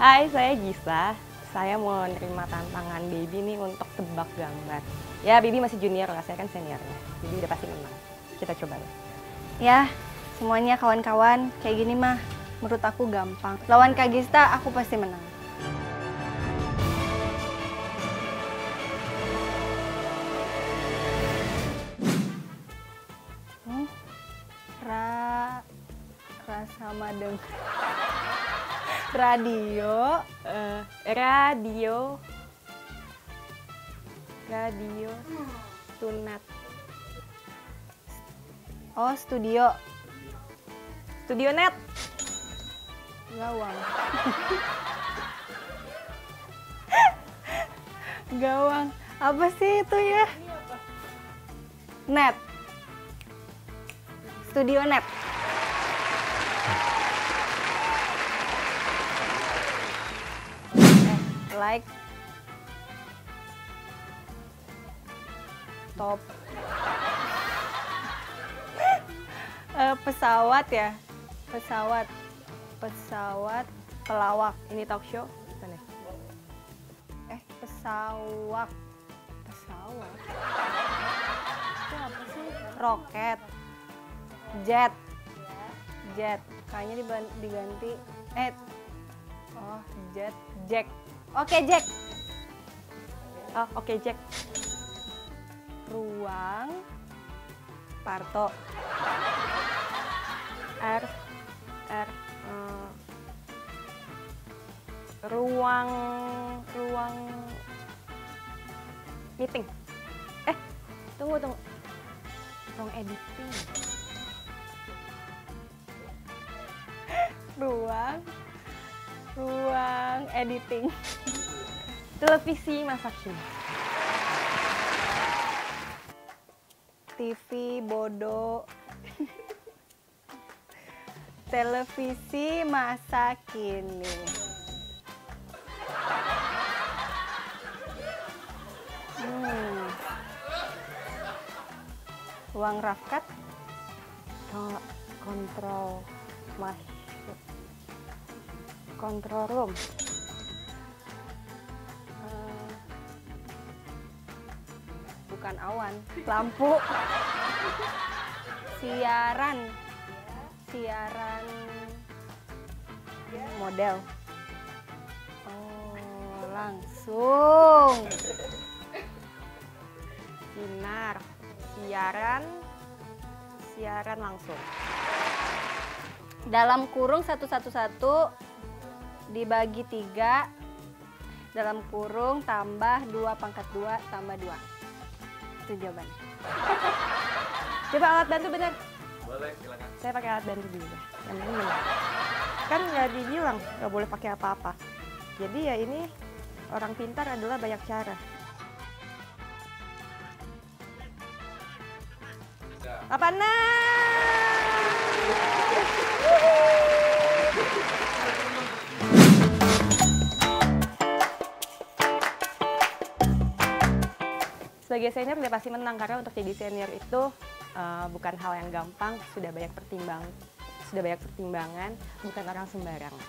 Hai, saya Gisa. Saya mau nerima tantangan Baby nih untuk tebak gambar. Ya, Baby masih junior lah, saya kan seniornya. Jadi udah pasti menang. Kita coba ya. Ya, semuanya kawan-kawan, kayak gini mah menurut aku gampang. Lawan Kak Gista, aku pasti menang. Hmm, Ra, ra sama deng. Radio, Eh, radio. Radio. Tunat. oh studio, Studio Net. gawang. Gawang, apa sih itu ya? Net. Studio Net. Like. Top. Eh, pesawat ya? Pesawat. Pesawat pelawak. Ini talk show. Ya? Eh, pesawat. Pesawat. Itu apa sih? Roket. Jet. Jet. Kayaknya diganti. Eh. Oh, jet. Jack. Oke, Jack. Oh, oke Jack. Ruang. Parto. R R eh, ruang ruang meeting. Eh, tunggu tunggu. Ruang editing. Ruang. Ruang editing. Televisi masa kini. TV bodoh. Televisi masa kini. Hmm. Ruang rafkat, Ko- kontrol masuk kontrol room bukan awan, lampu, siaran, siaran model. Oh, langsung. sinar. Siaran. Siaran langsung. Dalam kurung satu satu satu dibagi tiga. Dalam kurung tambah dua pangkat dua tambah dua itu jawabannya. coba alat bantu bener Boleh, silakan. saya pakai alat bantu dulu deh. Yang penting bener kan nggak dibilang nggak boleh pakai apa-apa. Jadi ya ini orang pintar adalah banyak cara. Apa sebagai senior udah pasti menang karena untuk jadi senior itu uh, bukan hal yang gampang. Sudah banyak pertimbang sudah banyak pertimbangan bukan orang sembarangan